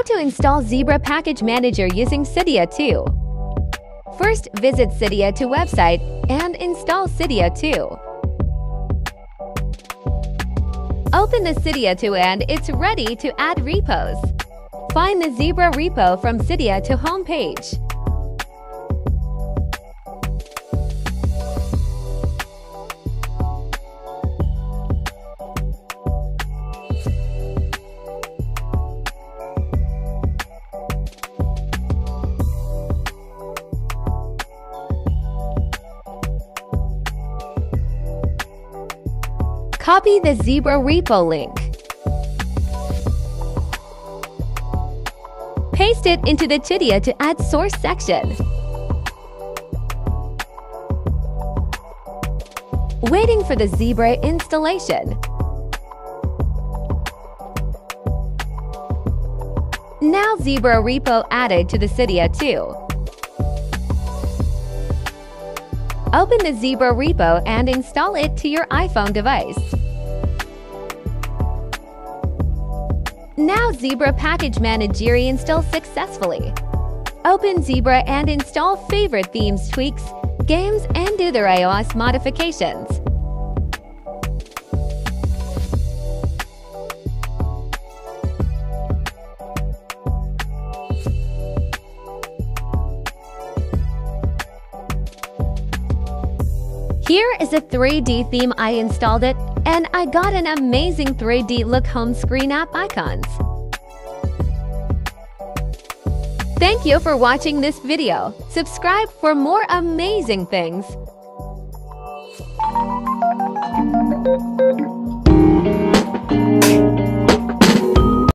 How to install Zebra Package Manager using Cydia 2. First, visit Cydia 2 website and install Cydia 2. Open the Cydia 2 and it's ready to add repos. Find the Zebra repo from Cydia 2 homepage. Copy the Zebra repo link. Paste it into the Cydia 2 add source section. Waiting for the Zebra installation. Now Zebra repo added to the Cydia 2. Open the Zebra repo and install it to your iPhone device. Now Zebra Package Manager installs successfully. Open Zebra and install favorite themes tweaks, games, and other iOS modifications. Here is a 3D theme I installed it, and I got an amazing 3D look home screen app icons. Thank you for watching this video. Subscribe for more amazing things.